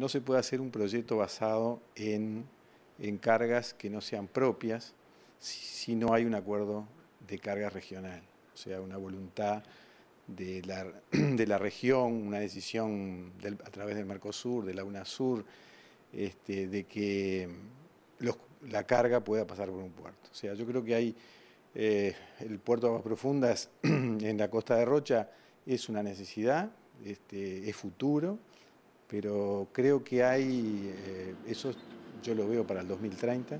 no se puede hacer un proyecto basado en, cargas que no sean propias si, no hay un acuerdo de carga regional, o sea, una voluntad de la, de la región, una decisión a través del Mercosur, de la UNASUR, este, de que la carga pueda pasar por un puerto. O sea, yo creo que hay eh, el puerto de aguas profundas en la costa de Rocha es una necesidad, este, es futuro, pero creo que hay, eh, eso yo lo veo para el 2030,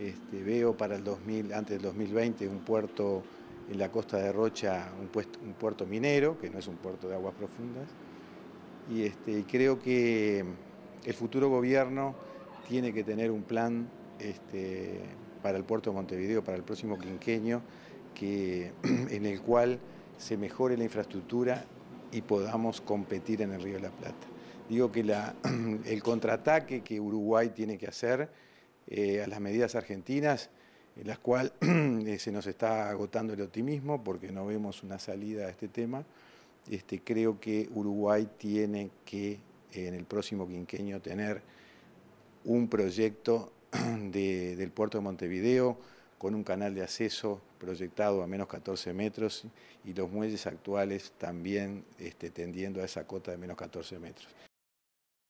este, veo para el 2000, antes del 2020 un puerto en la costa de Rocha, un, puerto minero, que no es un puerto de aguas profundas, y, este, creo que el futuro gobierno tiene que tener un plan este, para el puerto de Montevideo, para el próximo quinquenio, que, en el cual se mejore la infraestructura y podamos competir en el Río de la Plata. Digo que el contraataque que Uruguay tiene que hacer eh, a las medidas argentinas, en las cuales eh, se nos está agotando el optimismo porque no vemos una salida a este tema, este, creo que Uruguay tiene que en el próximo quinquenio tener un proyecto del puerto de Montevideo con un canal de acceso proyectado a menos 14 metros y los muelles actuales también este, tendiendo a esa cota de menos 14 metros.